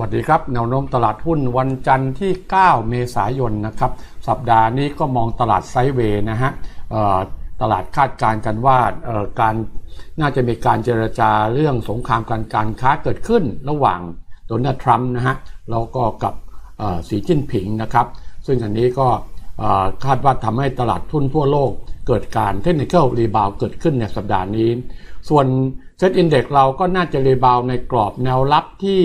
วัสดีครับแนวโน้มตลาดหุ้นวันจันทร์ที่ 9 เมษายนนะครับ สัปดาห์นี้ก็มองตลาด sideway นะฮะตลาดคาดการณ์กันว่าการน่าจะมีการเจรจาเรื่องสงครามการการค้าเกิดขึ้นระหว่างโดนัลด์ทรัมป์นะฮะแล้วก็กับสีจิ้นผิงนะครับ ซึ่งอันนี้ก็คาดว่าทำให้ตลาดทุนทั่วโลกเกิดการ technical rebound เกิดขึ้นในสัปดาห์นี้ ส่วน เซตอินเด็กเราก็น่าจะรีบาวในกรอบแนวรับที่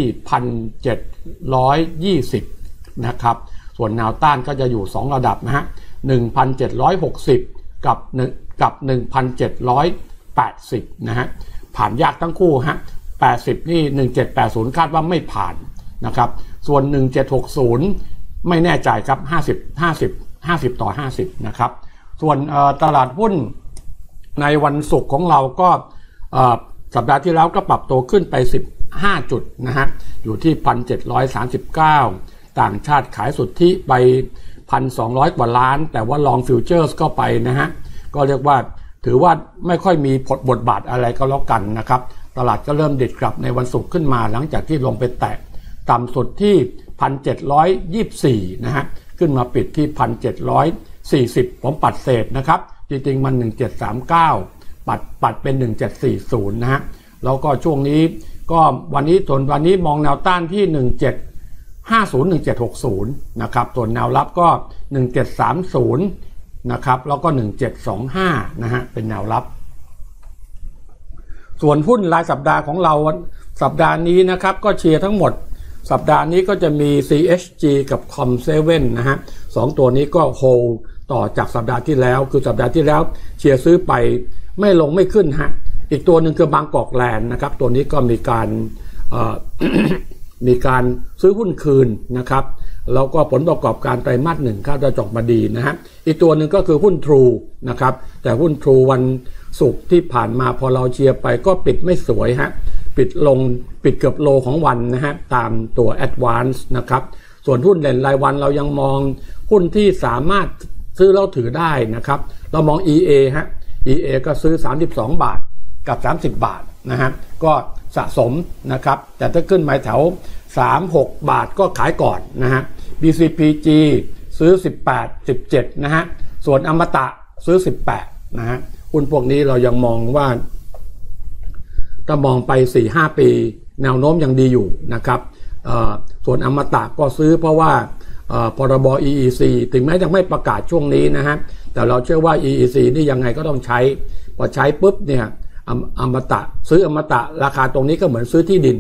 1,720 นะครับ ส่วนแนวต้านก็จะอยู่ 2 ระดับนะฮะ 1,760 กับกับ 1,780 นะฮะ ผ่านยากทั้งคู่ฮะ 80 นี่ 1780 คาดว่าไม่ผ่านนะครับ ส่วน 1760 ไม่แน่ใจครับ 50 50 50 ต่อ 50 นะครับ ส่วนตลาดหุ้นในวันศุกร์ของเราก็ สัปดาห์ที่แล้วก็ปรับตัวขึ้นไป 15 จุดนะฮะ อยู่ที่ 1,739 ต่างชาติขายสุทธิไป 1,200 กว่าล้าน แต่ว่าลองฟิวเจอร์สก็ไปนะฮะ ก็เรียกว่าถือว่าไม่ค่อยมีผลบทบาทอะไรก็แล้วกันนะครับ ตลาดก็เริ่มดิดกลับในวันศุกร์ขึ้นมาหลังจากที่ลงไปแตะต่ำสุดที่ 1,724 นะฮะ ขึ้นมาปิดที่ 1,740 ผมปัดเศษนะครับ จริงๆมัน 1739 ปัดปัดเป็น 1740 นะฮะ แล้วก็ช่วงนี้ก็วันนี้ส่วนวันนี้มองแนวต้านที่ 1750 1760 นะครับ ส่วนแนวรับก็ 1730 นะครับ แล้วก็ 1725 นะฮะ เป็นแนวรับ ส่วนหุ้นรายสัปดาห์ของเราสัปดาห์นี้นะครับก็เชียร์ทั้งหมดสัปดาห์นี้ก็จะมี CHG กับ Com7 นะฮะสองตัวนี้ก็โฮ ต่อจากสัปดาห์ที่แล้ว คือสัปดาห์ที่แล้วเชียร์ซื้อไปไม่ลงไม่ขึ้นฮะอีกตัวหนึ่งคือบางกอกแลนด์นะครับ ตัวนี้ก็มีการมีการซื้อหุ้นคืนนะครับแล้วก็ผลประกอบการไตรมาสหนึ่งคาดจะจอกมาดีนะฮะอีกตัวหนึ่งก็คือหุ้นทรูนะครับ แต่หุ้นทรูวันศุกร์ที่ผ่านมาพอเราเชียร์ไปก็ปิดไม่สวยฮะปิดลงปิดเกือบโลของวันนะฮะตามตัว Advance นะครับ ส่วนหุ้นเด่นรายวันเรายังมองหุ้นที่สามารถ ซื้อแล้วถือได้นะครับ เรามอง EA ฮะ EA ก็ซื้อ 32 บาทกับ 30 บาทนะฮะก็สะสมนะครับ แต่ถ้าขึ้นมาแถว 36 บาทก็ขายก่อนนะฮะ BCPG ซื้อ 18 17 นะฮะ ส่วนอมตะซื้อ 18 นะฮะหุ้นพวกนี้เรายังมองว่าถ้ามองไป 4-5 ปี แนวโน้มยังดีอยู่นะครับส่วนอมตะก็ซื้อเพราะว่า พรบ EEC ถึงแม้ยังไม่ประกาศช่วงนี้นะฮะแต่เราเชื่อว่า EEC นี่ยังไงก็ต้องใช้ พอใช้ปุ๊บเนี่ยอมตะซื้ออมตะราคาตรงนี้ก็เหมือนซื้อที่ดิน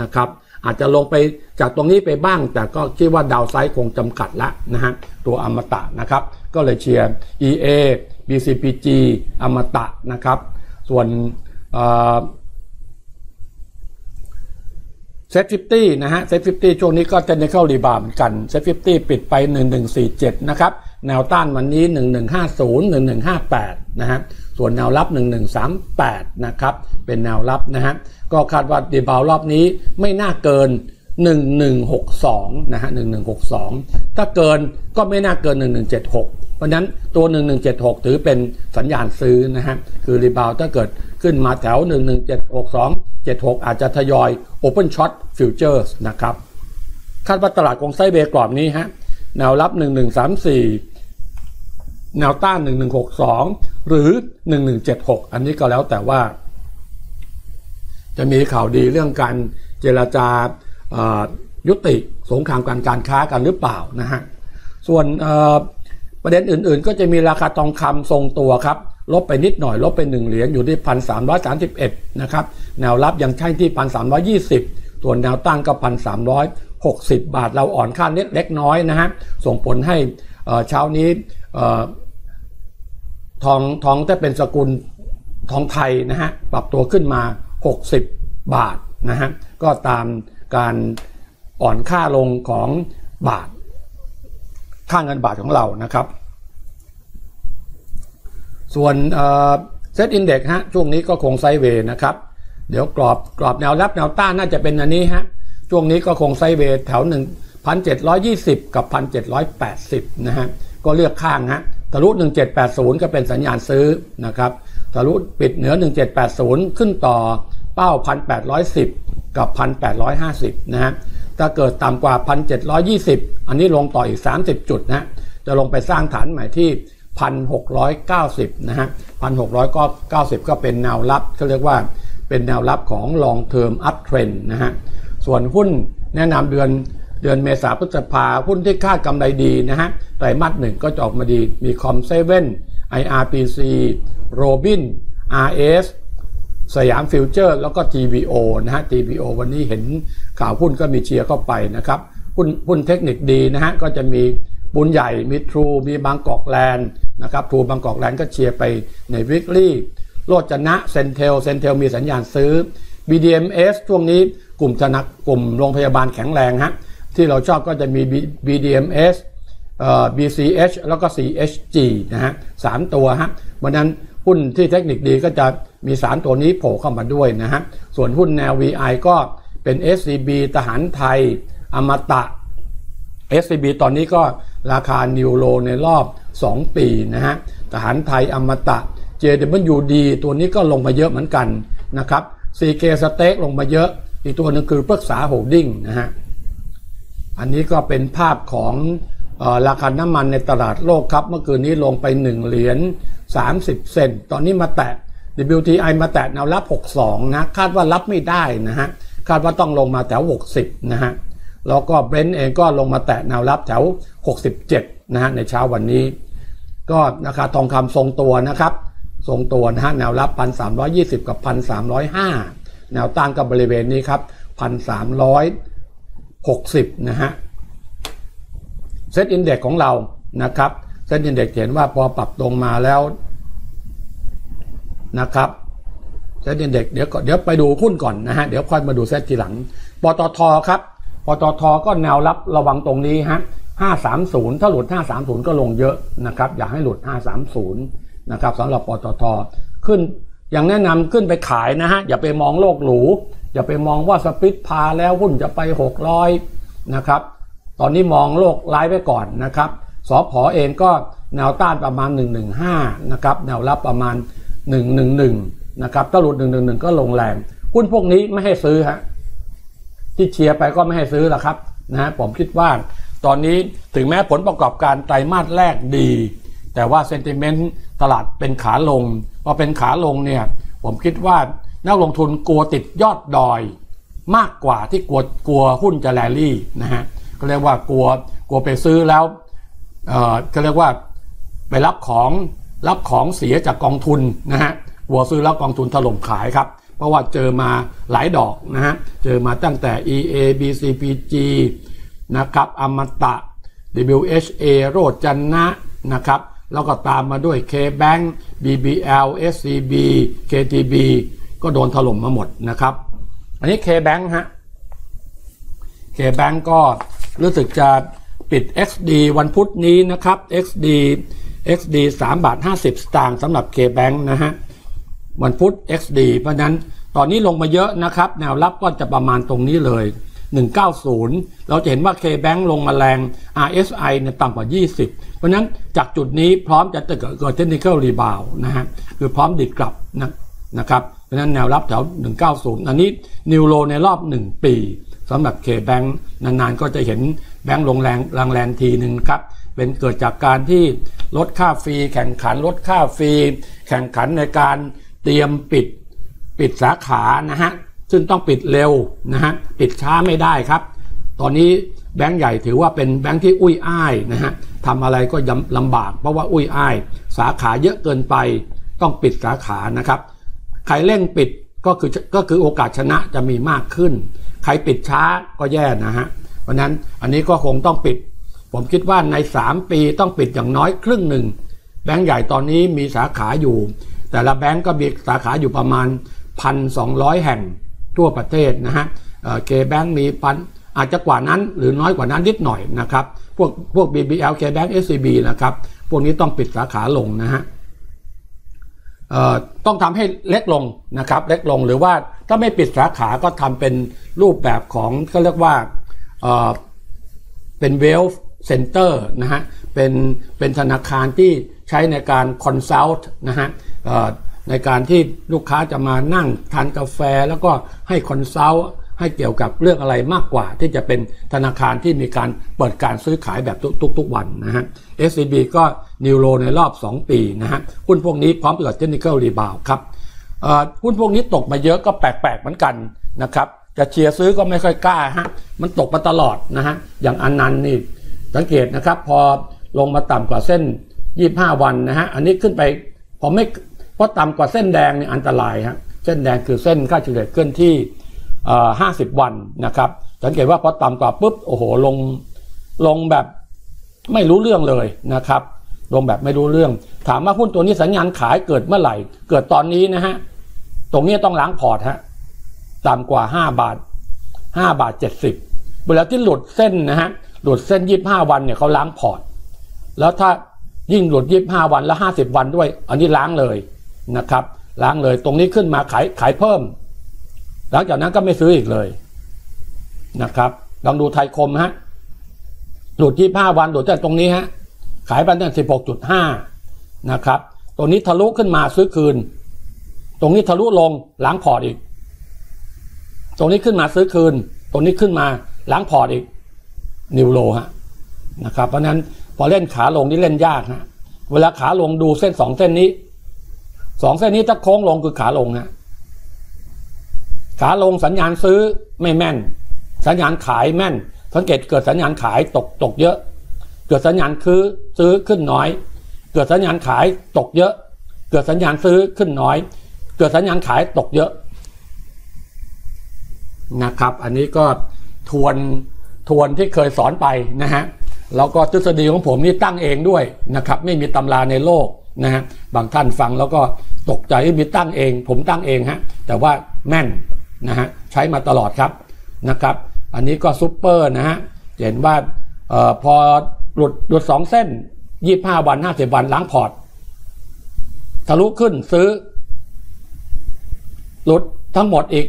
นะครับอาจจะลงไปจากตรงนี้ไปบ้าง แต่ก็คิดว่า downside คงจำกัดละนะฮะตัวอมตะนะครับ ก็เลยเชียร์ EA BCPG อมตะนะครับ ส่วน SET fifty นะฮะ SET fifty ช่วงนี้ก็ technical rebound เหมือนกัน SET fifty ปิดไป 1147 นะครับ แนวต้านวันนี้ 1150 1158 นะฮะส่วนแนวรับ 1138 นะครับ เป็นแนวรับนะฮะก็คาดว่าดีบาวรอบนี้ไม่น่าเกิน 1162 นะฮะ 1162 ถ้าเกินก็ไม่น่าเกิน 1176 เพราะนั้นตัว 1176 ถือเป็นสัญญาณซื้อนะฮะคือรีบาวถ้าเกิด ขึ้นมาแถว 11762 76 อาจจะทยอย Open Short Futures นะครับคาดว่าตลาดคงไซเบกรอบนี้ฮะแนวรับ 1134 แนวต้าน 1162 หรือ 1176 อันนี้ก็แล้วแต่ว่า จะมีข่าวดีเรื่องการเจราจายุติสงครามการการค้ากันหรือเปล่านะฮะ ส่วนประเด็นอื่นๆ ก็จะมีราคาทองคำทรงตัวครับ ลบไปนิดหน่อย ลบไป 1 เหรียญอยู่ที่พันสามร้อยสามสิบเอ็ดนะครับแนวรับยังใช่ที่พันสามร้อยี่สิบส่วนแนวตั้งก็พันสามร้อยหกสิบบาทเราอ่อนค่าเล็กน้อยนะฮะส่งผลให้เช้านี้ทองทองถ้าเป็นสกุลทองไทยนะฮะปรับตัวขึ้นมา 60 บาทนะฮะก็ตามการอ่อนค่าลงของบาทค่าเงินบาทของเรานะครับ ส่วนเซตอินเด็กฮะช่วงนี้ก็คงไซเวย์นะครับ เดี๋ยวกรอบกรอบแนวรับแนวต้านน่าจะเป็นอันนี้ฮะช่วงนี้ก็คงไซเวย์แถวหนึ่งพันเจ็ดร้อยยี่สิบกับพันเจ็ดร้อยแปดสิบนะฮะก็เลือกข้างฮะทะลุ 1780 ก็เป็นสัญญาณซื้อนะครับทะลุปิดเหนือ 1780 ขึ้นต่อเป้า 1810 กับ 1850 นะฮะถ้าเกิดต่ำกว่า 1,720 อันนี้ลงต่ออีก 30 จุดนะจะลงไปสร้างฐานใหม่ที่ 1,690 นะฮะ 1,690 ก็เป็นแนวรับเขาเรียกว่าเป็นแนวรับของ long term up trend นะฮะ ส่วนหุ้นแนะนำเดือนเดือนเมษาพฤษภาหุ้นที่คาดกำไรดีนะฮะ ไตรมาสหนึ่งก็จะออกมาดี มีคอมเซเว่น IRPC โรบิน RS สยามฟิวเจอร์ แล้วก็ TVO นะฮะ TVO วันนี้เห็นข่าวหุ้นก็มีเชียร์เข้าไปนะครับหุ้นหุ้นเทคนิคดีนะฮะ ก็จะมีหุ้นใหญ่มีทรูมีบางกอกแลนด์ นะครับทรูบางกอกแลนด์ก็เชียร์ไปในวิกฤตโลจนะเซนเทลเซนเทลมีสัญญาณซื้อ BDMs ช่วงนี้กลุ่มธนักกลุ่มโรงพยาบาลแข็งแรงฮะที่เราชอบก็จะมี BDMs BCH แล้วก็ CHG นะฮะสามตัวฮะวันนั้นหุ้นที่เทคนิคดีก็จะมีสารตัวนี้โผล่เข้ามาด้วยนะฮะ ส่วนหุ้นแนว VI ก็เป็น SCB ทหารไทย อมตะ SCB ตอนนี้ก็ราคา new low ในรอบ 2 ปีนะฮะทหารไทยอมตะ JWD ตัวนี้ก็ลงมาเยอะเหมือนกันนะครับ CK STEC ลงมาเยอะ อีกตัวหนึ่งคือพฤกษาโฮลดิ้งนะฮะอันนี้ก็เป็นภาพของราคาน้ำมันในตลาดโลกครับเมื่อคืนนี้ลงไป 1 เหรียญ30 เซนต์ตอนนี้มาแตะ WTI มาแตะแนวรับ 62 นะ คาดว่ารับไม่ได้นะฮะ คาดว่าต้องลงมาแถว 60 นะฮะ แล้วก็เบรนท์เองก็ลงมาแตะแนวรับแถว 67 นะฮะในเช้าวันนี้ ก็ราคาทองคำทรงตัวนะครับ ทรงตัวนะฮะแนวรับ 1,320 กับ 1,305 แนวต้านกับบริเวณนี้ครับ 1,360 นะฮะ SET index ของเรานะครับ SET index เห็นว่าพอปรับลงมาแล้วนะครับSET index เดี๋ยวเดี๋ยวไปดูหุ้นก่อนนะฮะเดี๋ยวค่อยมาดูเซตทีหลังปตทครับปตทก็แนวรับระวังตรงนี้ฮะ 530 ถ้าหลุด 530 ก็ลงเยอะนะครับ อย่าให้หลุด 530 นะครับสำหรับปตทขึ้นอย่างแนะนำขึ้นไปขายนะฮะ อย่าไปมองโลกหรู อย่าไปมองว่า split พาร์แล้วหุ้นจะไป 600 นะครับ ตอนนี้มองโลกร้ายไว้ก่อนนะครับสอพอเองก็แนวต้านประมาณ 115 นะครับ แนวรับประมาณ 111 นะครับ ถ้าหลุด 111 ก็ลงแรง หุ้นพวกนี้ไม่ให้ซื้อฮะ ที่เชียร์ไปก็ไม่ให้ซื้อละครับนะผมคิดว่า ตอนนี้ถึงแม้ผลประกอบการไตรมาสแรกดี แต่ว่าเซนติเมนต์ตลาดเป็นขาลงพอเป็นขาลงเนี่ยผมคิดว่านักลงทุนกลัวติดยอดดอย มากกว่าที่กลัวกลัวหุ้นจะแรลลี่นะฮะก็เรียกว่ากลัวกลัวไปซื้อแล้วเออก็เรียกว่าไปรับของรับของเสียจากกองทุนนะฮะหัวซื้อแล้วกองทุนถล่มขายครับ เพราะว่าเจอมาหลายดอกนะฮะเจอมาตั้งแต่ EA BCPG นะครับอมตะ WHA โรจจันนะนะครับแล้วก็ตามมาด้วย K-Bank BBL SCB KTB ก็โดนถล่มมาหมดนะครับ อันนี้ K-Bank ฮะ K-Bank ก็รู้สึกจะปิด XD วันพุธนี้นะครับ XD XD 3บาท50 สตางค์สำหรับ K-Bank นะฮะ วันพุธ XD เพราะนั้นตอนนี้ลงมาเยอะนะครับ แนวรับก็จะประมาณตรงนี้เลย 190 เราจะเห็นว่า K-Bank ลงมาแรง RSI เนี่ยต่ำกว่า 20 เพราะนั้นจากจุดนี้พร้อมจะเกิดเทคนิคอลรีบาวนะฮะคือพร้อมดิดกลับนะนะครับเพราะนั้นแนวรับแถว 190 อันนี้นิวโลในรอบ 1 ปีสำหรับ K-Bank นานๆ ก็จะเห็นแบงก์ลงแรงแรงแรงทีหนึ่งครับเป็นเกิดจากการที่ลดค่าฟรี แข่งขันลดค่าฟรี แข่งขันในการเตรียมปิดปิดสาขานะฮะ ซึ่งต้องปิดเร็วนะฮะปิดช้าไม่ได้ครับ ตอนนี้แบงก์ใหญ่ถือว่าเป็นแบงก์ที่อุ้ยอ้ายนะฮะทำอะไรก็ลำบาก เพราะว่าอุ้ยอ้าย สาขาเยอะเกินไป ต้องปิดสาขานะครับ ใครเร่งปิดก็คือก็คือโอกาสชนะจะมีมากขึ้น ใครปิดช้าก็แย่นะฮะเพราะนั้นอันนี้ก็คงต้องปิด ผมคิดว่าใน 3 ปีต้องปิดอย่างน้อยครึ่งหนึ่งแบงก์ใหญ่ตอนนี้มีสาขาอยู่ แต่ละแบงก์ก็มีสาขาอยู่ประมาณ 1,200 แห่ง ทั่วประเทศนะฮะเคแบงก์มีพันอาจจะกว่านั้นหรือน้อยกว่านั้นนิดหน่อยนะครับพวกพวก BBL K Bank SCB นะครับพวกนี้ต้องปิดสาขาลงนะฮะต้องทำให้เล็กลงนะครับเล็กลงหรือว่าถ้าไม่ปิดสาขาก็ทำเป็นรูปแบบของเขาเรียกว่าเป็น wealth center นะฮะเป็นเป็นธนาคารที่ใช้ในการ consult นะฮะ ในการที่ลูกค้าจะมานั่งทานกาแฟแล้วก็ให้ consult ให้เกี่ยวกับเรื่องอะไรมากกว่า ที่จะเป็นธนาคารที่มีการเปิดการซื้อขายแบบทุกๆวันนะฮะ SCB ก็ new low ในรอบ 2 ปีนะฮะหุ้นพวกนี้พร้อมกับ technical rebound ครับหุ้นพวกนี้ตกมาเยอะก็แปลกๆเหมือนกันนะครับจะเชียร์ซื้อก็ไม่ค่อยกล้าฮะมันตกมาตลอดนะฮะอย่าง ANAN นี่สังเกตนะครับ พอลงมาต่ำกว่าเส้น 25 วันนะฮะอันนี้ขึ้นไปพอไม่ เพอต่ำกว่าเส้นแดงเนี่ยอันตรายฮะเส้นแดงคือเส้นค่าเฉลี่ยเคลื่อนที่ห้าสิบวันนะครับสังเกตว่าพอต่ำกว่าปุ๊บโอ้โหลงลงแบบไม่รู้เรื่องเลยนะครับลงแบบไม่รู้เรื่อง ถามว่าหุ้นตัวนี้สัญญาณขายเกิดเมื่อไหร่ เกิดตอนนี้นะฮะตรงนี้ต้องล้างพอร์ตฮะต่ำกว่า 5 บาท 5 บาท 70เวลาที่หลุดเส้นนะฮะหลุดเส้น 25 วันเนี่ยเขาล้างพอร์ต แล้วถ้ายิ่งหลุด 25 วันแล้ว 50 วันด้วย อันนี้ล้างเลย นะครับล้างเลยตรงนี้ขึ้นมาขายขายเพิ่ม หลังจากนั้นก็ไม่ซื้ออีกเลยนะครับลองดูไทยคมฮะหลุด25วันหลุดจากตรงนี้ฮะขายไปตั้ง16.5นะครับตัวนี้ทะลุขึ้นมาซื้อคืน ตรงนี้ทะลุลงล้างพอร์ตอีก ตรงนี้ขึ้นมาซื้อคืน ตรงนี้ขึ้นมาล้างพอร์ตอีก นิวโลฮะนะครับเพราะนั้นพอเล่นขาลงนี่เล่นยากฮะเวลาขาลงดูเส้นสองเส้นนี้ สองเส้นนี้ถ้าโค้งลงคือขาลงฮะขาลงสัญญาณซื้อไม่แม่น สัญญาณขายแม่น สังเกตเกิดสัญญาณขายตกตกเยอะ เกิดสัญญาณคือซื้อขึ้นน้อย เกิดสัญญาณขายตกเยอะ เกิดสัญญาณซื้อขึ้นน้อย เกิดสัญญาณขายตกเยอะนะครับ อันนี้ก็ทวนทวนที่เคยสอนไปนะฮะแล้วก็ทฤษฎีของผมนี่ตั้งเองด้วยนะครับ ไม่มีตำราในโลก นะฮะบางท่านฟังแล้วก็ตกใจมีตั้งเอง ผมตั้งเองฮะแต่ว่าแม่นนะฮะใช้มาตลอดครับนะครับ อันนี้ก็ซุปเปอร์นะฮะเห็นว่าออพอหลุดหลุดสองเส้นยี่ห้าวันห้าสิบวันล้างพอร์ตทะลุขึ้นซื้อ หลุดทั้งหมดอีก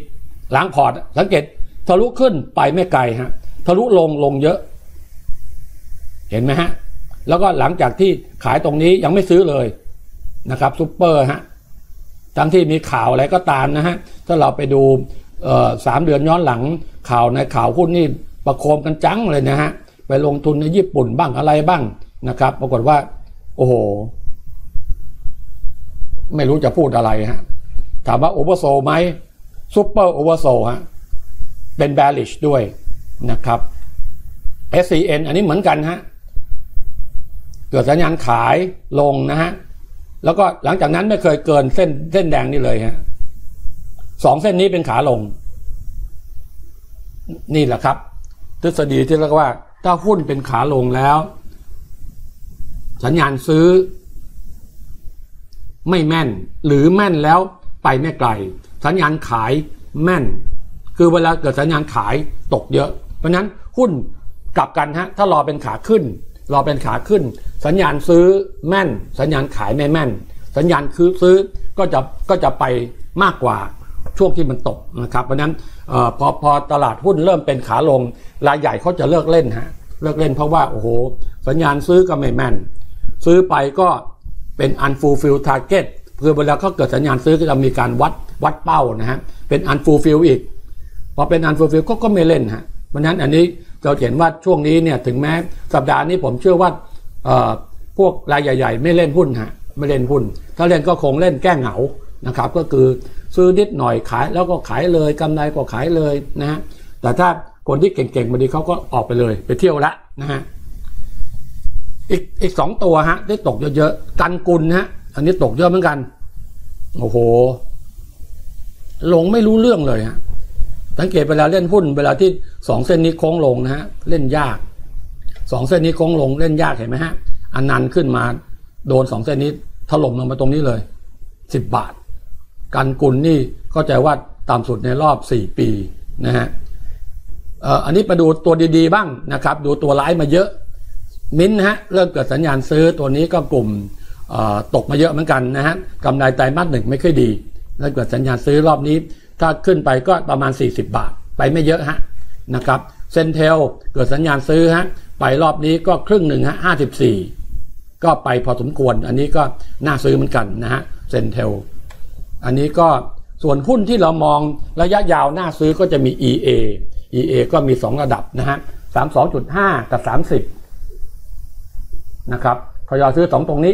ล้างพอร์ตสังเกตทะลุขึ้นไปไม่ไกลฮะทะลุลงลงเยอะ เห็นไหมฮะ แล้วก็หลังจากที่ขายตรงนี้ยังไม่ซื้อเลยนะครับซูเปอร์ฮะทั้งที่มีข่าวอะไรก็ตามนะฮะถ้าเราไปดูสามเดือนย้อนหลังข่าวในข่าวหุ้นนี่ประโคมกันจังเลยนะฮะไปลงทุนในญี่ปุ่นบ้างอะไรบ้างนะครับ ปรากฏว่า โอ้โห ไม่รู้จะพูดอะไรฮะถามว่าโอเวอร์โซไหมซูเปอร์โอเวอร์โซฮะเป็น bearish ด้วยนะครับ SCN อันนี้เหมือนกันฮะ เกิดสัญญาณขายลงนะฮะแล้วก็หลังจากนั้นไม่เคยเกินเส้นเส้นแดงนี่เลยฮะสองเส้นนี้เป็นขาลง นี่แหละครับ ทฤษฎีที่เรียกว่า ถ้าหุ้นเป็นขาลงแล้ว สัญญาณซื้อ ไม่แม่น หรือแม่นแล้วไปไม่ไกล สัญญาณขายแม่น คือเวลาเกิดสัญญาณขายตกเยอะ เพราะนั้นหุ้นกลับกันฮะถ้ารอเป็นขาขึ้น รอเป็นขาขึ้น สัญญาณซื้อแม่น สัญญาณขายไม่แม่น สัญญาณคือซื้อก็จะก็จะไปมากกว่าช่วงที่มันตกนะครับเพราะนั้นอพอพอตลาดหุ้นเริ่มเป็นขาลงรายใหญ่เขาจะเลิกเล่นฮะเลิกเล่นเพราะว่าโอ้โหสัญญาณซื้อก็ไม่แม่น ซื้อไปก็เป็น unfulfilled target คือเวลาเขาเกิดสัญญาณซื้อก็จะมีการวัดวัดเป้านะฮะเป็น unfulfilled อีกพอเป็น unfulfilled ก็ก็ไม่เล่นฮะเพราะนั้นอันนี้ เราเห็นว่าช่วงนี้เนี่ยถึงแม้สัปดาห์นี้ผมเชื่อว่าพวกรายใหญ่ ๆ ไม่เล่นหุ้นฮะไม่เล่นหุ้น ถ้าเล่นก็คงเล่นแก้เหงานะครับ ก็คือซื้อนิดหน่อยขายแล้วก็ขายเลยกำไรก็ขายเลยนะฮะแต่ถ้าคนที่เก่งๆบางทีเขาก็ออกไปเลย ไปเที่ยวละนะฮะอีกอีกสองตัวฮะที่ตกเยอะๆกันกุลฮะอันนี้ตกเยอะเหมือนกัน โอ้โหลงไม่รู้เรื่องเลยฮะสังเกตเวลาเล่นหุ้น เวลาที่ สองเส้นนี้โค้งลงนะฮะเล่นยากสองเส้นนี้โค้งลงเล่นยากเห็นไหมฮะอันนันขึ้นมาโดนสองเส้นนี้ถล่มลงมาตรงนี้เลยสิบบาทกันกุลนี่เข้าใจว่าต่ำสุดในรอบสี่ปีนะฮะอันนี้มาดูตัวดีๆบ้างนะครับ ดูตัวร้ายมาเยอะ มิ้นฮะเริ่มเกิดสัญญาณซื้อตัวนี้ก็กลุ่มตกมาเยอะเหมือนกันนะฮะกำไรไตรมาสหนึ่งไม่ค่อยดี แล้วเกิดสัญญาณซื้อรอบนี้ ถ้าขึ้นไปก็ประมาณ 40 บาท ไปไม่เยอะฮะ นะครับเซนเทลเกิดสัญญาณซื้อฮะไปรอบนี้ก็ครึ่งหนึ่งฮะห้าสิบสี่ก็ไปพอสมควร อันนี้ก็น่าซื้อเหมือนกันนะฮะเซนเทลอันนี้ก็ส่วนหุ้นที่เรามองระยะยาวหน้าซื้อก็จะมี EA EA ก็มี 2 ระดับนะฮะ32.5กับ30นะครับทยอยซื้อ2ตรงนี้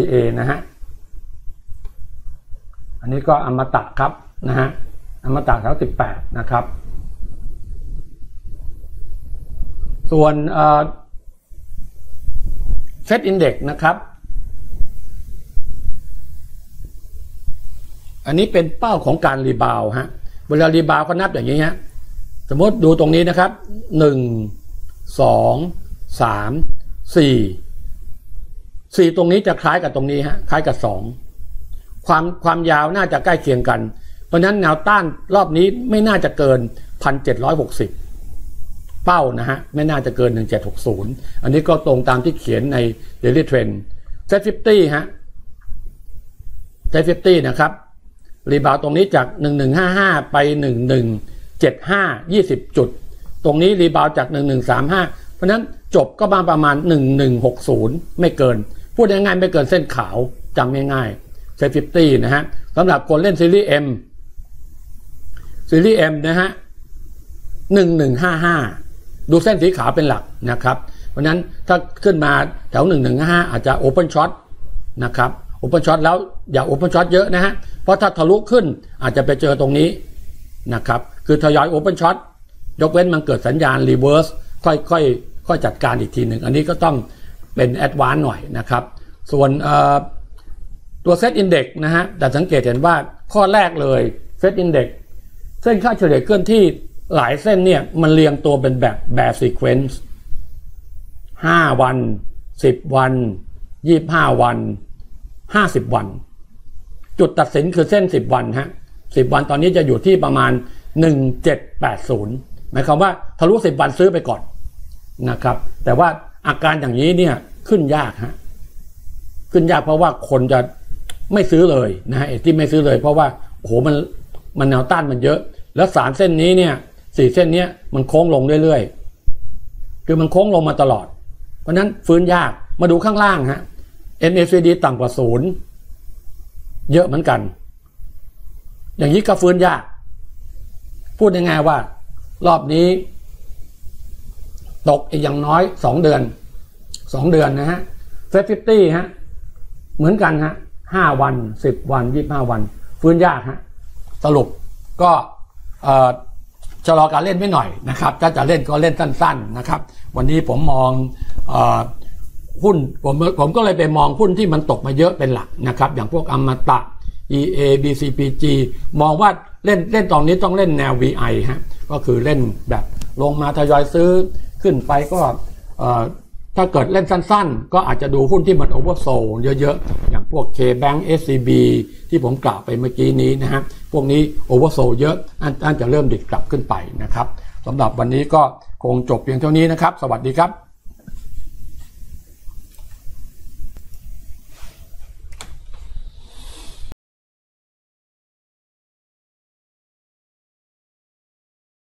EA นะฮะอันนี้ก็อมตะครับนะฮะอมตะแถว18นะครับ ส่วน SET Index นะครับ อันนี้เป็นเป้าของการ rebound ฮะ เวลา rebound ก็นับอย่างนี้ฮะ สมมติดูตรงนี้นะครับ หนึ่ง สอง สาม สี่ สี่ตรงนี้จะคล้ายกับตรงนี้ฮะ คล้ายกับสอง ความความยาวน่าจะใกล้เคียงกัน เพราะฉะนั้นแนวต้านรอบนี้ไม่น่าจะเกินพันเจ็ดร้อยหกสิบ เป้านะฮะ ไม่น่าจะเกิน 1760 อันนี้ก็ตรงตามที่เขียนใน Daily Trend Set 50ฮะ Set 50นะครับ รีบาวตรงนี้จาก 1155 ไป 1175 20 จุด ตรงนี้รีบาวจาก 1135 เพราะนั้นจบก็มาประมาณ 1160 ไม่เกิน พูดง่ายๆไม่เกินเส้นขาวจำง่ายๆ Set 50นะฮะสำหรับคนเล่นซีรีส์ M ซีรีส์ M นะฮะ1155 ดูเส้นสีขาวเป็นหลักนะครับ เพราะนั้นถ้าขึ้นมาแถว115 อาจจะ open short นะครับ open short แล้วอย่า open short เยอะนะฮะ เพราะถ้าทะลุขึ้นอาจจะไปเจอตรงนี้นะครับ คือทยอย open short ยกเว้นมันเกิดสัญญาณ reverse ค่อยค่อยค่อยจัดการอีกทีหนึ่ง อันนี้ก็ต้องเป็น advance หน่อยนะครับ ส่วนตัว SET Index นะฮะ แต่สังเกตเห็นว่าข้อแรกเลย SET Index เส้นค่าเฉลี่ยเคลื่อนที่ หลายเส้นเนี่ยมันเรียงตัวเป็นแบบแบบ sequence ห้าวันสิบวันยี่สิบห้าวันห้าสิบวัน จุดตัดสินคือเส้นสิบวันฮะสิบวันตอนนี้จะอยู่ที่ประมาณหนึ่งเจ็ดแปดศูนย์หมายความว่าทะลุสิบวันซื้อไปก่อนนะครับ แต่ว่าอาการอย่างนี้เนี่ยขึ้นยากฮะขึ้นยากเพราะว่าคนจะไม่ซื้อเลยนะฮะที่ไม่ซื้อเลย เพราะว่าโอ้โหมันมันแนวต้านมันเยอะ แล้วสารเส้นนี้เนี่ย สี่เส้นนี้มันโค้งลงเรื่อยๆ คือมันโค้งลงมาตลอด เพราะนั้นฟื้นยากมาดูข้างล่างฮะ MACD ต่ำกว่าศูนย์เยอะเหมือนกัน อย่างนี้ก็ฟื้นยาก พูดยังไงว่า รอบนี้ ตกอีกอย่างน้อยสองเดือนสองเดือนนะฮะเฟสฟิฟตี้ฮะเหมือนกันฮะห้าวันสิบวันยี่ห้าวัน ฟื้นยากฮะสรุปก็เอ่อ ชะลอการเล่นไม่หน่อยนะครับถ้าจะเล่นก็เล่นสั้นๆนะครับ วันนี้ผมมองหุ้นผมผมก็เลยไปมองหุ้นที่มันตกมาเยอะเป็นหลักนะครับ อย่างพวกอมตะ EA BCPG มองว่าเล่นเล่นตอนนี้ต้องเล่นแนว VI ฮะก็คือเล่นแบบลงมาทยอยซื้อขึ้นไปก็ถ้าเกิดเล่นสั้น ๆ ก็อาจจะดูหุ้นที่มันโอเวอร์โซเยอะๆอย่าง พวก K-Bank SCB ที่ผมกล่าวไปเมื่อกี้นี้นะฮะพวกนี้โอเวอร์โซเยอะอันจะเริ่มดิดกลับขึ้นไปนะครับสำหรับวันนี้ก็คงจบเพียงเท่านี้นะครับ สวัสดีครับ